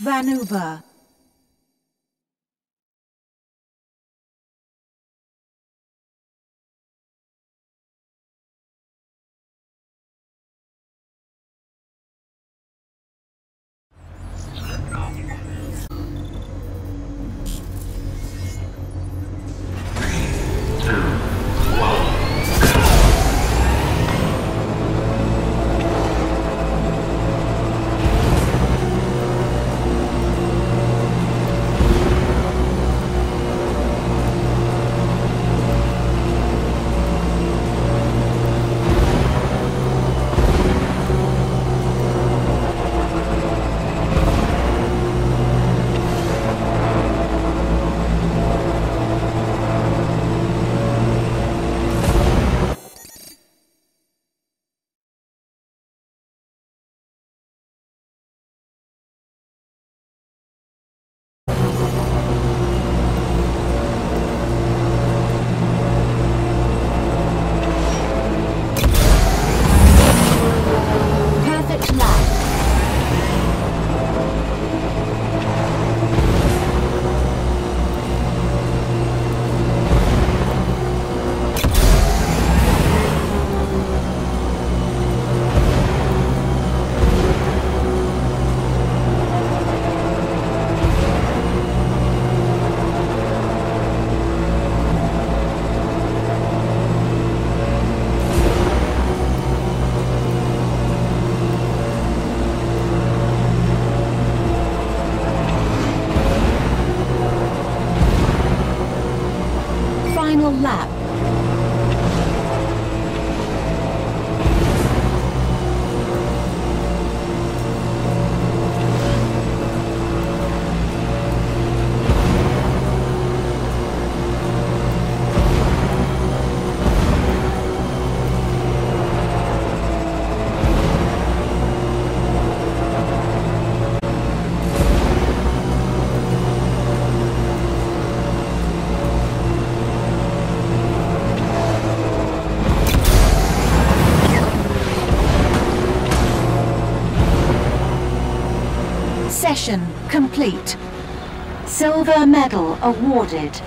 Vanuva. Final lap. Session complete. Silver medal awarded.